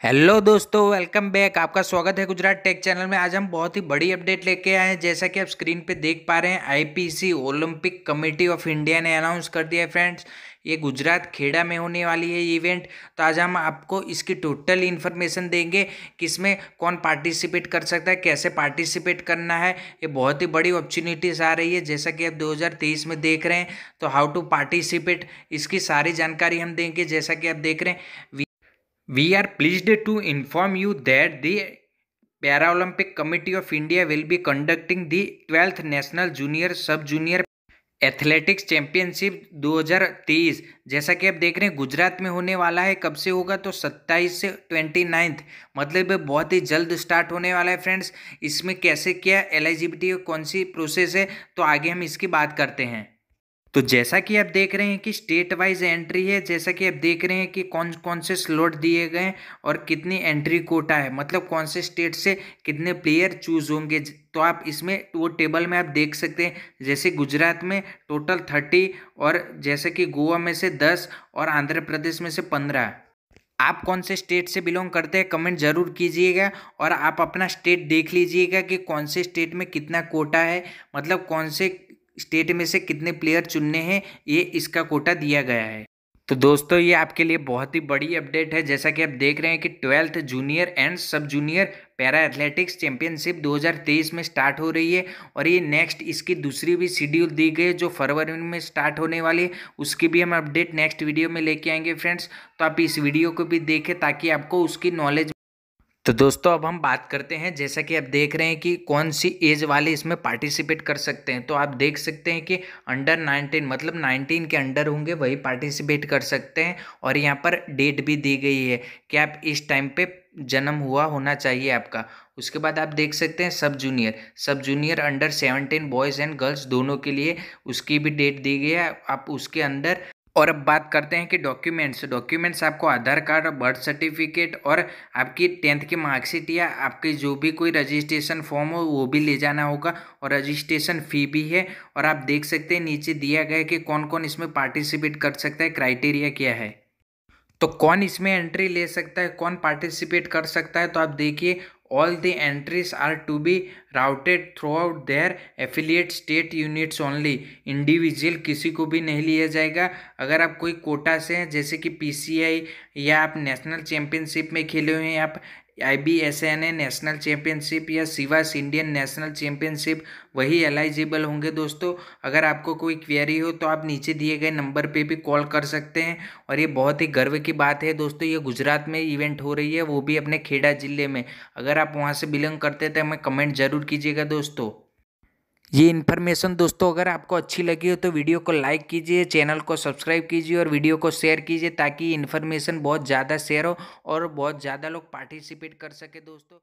Hello दोस्तों, welcome back. आपका स्वागत है गुजरात टेक चैनल में। आज हम बहुत ही बड़ी अपडेट लेके आए हैं। जैसा कि आप स्क्रीन पे देख पा रहे हैं IPC Olympic committee of India ने अनाउंस कर दिया है फ्रेंड्स ये गुजरात खेड़ा में होने वाली है इवेंट तो आज हम आपको इसकी टोटल इन्फॉर्मेशन देंगे कि इसमें कौन पार्टिसिपेट कर सकता है, कैसे पार्टिसिपेट करना है। ये बहुत ही बड़ी अपॉर्चुनिटीज़ आ रही है। जैसा कि आप 2023 में देख रहे हैं तो हाउ टू पार्टिसिपेट इसकी सारी जानकारी हम देंगे। जैसा कि आप देख रहे हैं We are pleased to inform you that the Paralympic Committee of India will be conducting the 12th National Junior Sub Junior athletics championship 2023 जैसा कि आप देख रहे हैं, गुजरात में होने वाला है। कब से होगा? तो 27 से ट्वेंटी नाइन्थ मतलब बहुत ही जल्द स्टार्ट होने वाला है फ्रेंड्स इसमें कैसे क्या? एलिजिबिलिटी कौन सी प्रोसेस है? तो आगे हम इसकी बात करते हैं। तो जैसा कि आप देख रहे हैं कि स्टेट वाइज एंट्री है, जैसा कि आप देख रहे हैं कि कौन कौन से स्लॉट दिए गए और कितनी एंट्री कोटा है मतलब कौन से स्टेट से कितने प्लेयर चूज़ होंगे। तो आप इसमें वो टेबल में आप देख सकते हैं, जैसे गुजरात में टोटल थर्टी और जैसे कि गोवा में से दस और आंध्र प्रदेश में से पंद्रह। आप कौन से स्टेट से बिलोंग करते हैं कमेंट ज़रूर कीजिएगा और आप अपना स्टेट देख लीजिएगा कि कौन से स्टेट में कितना कोटा है मतलब कौन से स्टेट में से कितने प्लेयर चुनने हैं, ये इसका कोटा दिया गया है। तो दोस्तों, ये आपके लिए बहुत ही बड़ी अपडेट है। जैसा कि आप देख रहे हैं कि twelfth junior and sub junior para athletics championship 2023 में स्टार्ट हो रही है और ये नेक्स्ट इसकी दूसरी भी शेड्यूल दी गई है जो फरवरी में स्टार्ट होने वाली है। उसकी भी हम अपडेट नेक्स्ट वीडियो में लेके आएँगे फ्रेंड्स तो आप इस वीडियो को भी देखें ताकि आपको उसकी नॉलेज तो दोस्तों, अब हम बात करते हैं, जैसा कि आप देख रहे हैं कि कौन सी एज वाले इसमें पार्टिसिपेट कर सकते हैं। तो आप देख सकते हैं कि अंडर नाइनटीन मतलब नाइनटीन के अंडर होंगे, वही पार्टिसिपेट कर सकते हैं। और यहाँ पर डेट भी दी गई है कि आप इस टाइम पे जन्म हुआ होना चाहिए आपका। उसके बाद आप देख सकते हैं sub junior. Sub junior under seventeen boys and girls दोनों के लिए उसकी भी डेट दी गई है। आप उसके अंदर और अब बात करते हैं कि डॉक्यूमेंट्स डॉक्यूमेंट्स आपको आधार कार्ड बर्थ सर्टिफिकेट और आपकी टेंथ की मार्कशीट या आपकी जो भी कोई रजिस्ट्रेशन फॉर्म हो, वो भी ले जाना होगा और रजिस्ट्रेशन फ़ी भी है। और आप देख सकते हैं, नीचे दिया गया है कि कौन कौन इसमें पार्टिसिपेट कर सकता है क्राइटेरिया क्या है। तो कौन इसमें एंट्री ले सकता है, कौन पार्टिसिपेट कर सकता है तो आप देखिए all the entries are to be routed throughout their affiliate state units only individual किसी को भी नहीं लिया जाएगा अगर आप कोई कोटा से हैं जैसे कि पीसीआई या आप नेशनल चैम्पियनशिप में खेले हुए हैं आप I B S N A national championship या सिवास इंडियन नेशनल चैम्पियनशिप वही एलाइजिबल होंगे दोस्तों। अगर आपको कोई क्वेरी हो तो आप नीचे दिए गए नंबर पे भी कॉल कर सकते हैं। और ये बहुत ही गर्व की बात है दोस्तों, ये गुजरात में इवेंट हो रही है, वो भी अपने खेड़ा ज़िले में। अगर आप वहाँ से बिलोंग करते हैं तो हमें कमेंट ज़रूर कीजिएगा दोस्तों। ये इन्फॉर्मेशन दोस्तों, अगर आपको अच्छी लगी हो तो वीडियो को लाइक कीजिए चैनल को सब्सक्राइब कीजिए और वीडियो को शेयर कीजिए ताकि इन्फॉर्मेशन बहुत ज़्यादा शेयर हो और बहुत ज़्यादा लोग पार्टिसिपेट कर सके दोस्तों।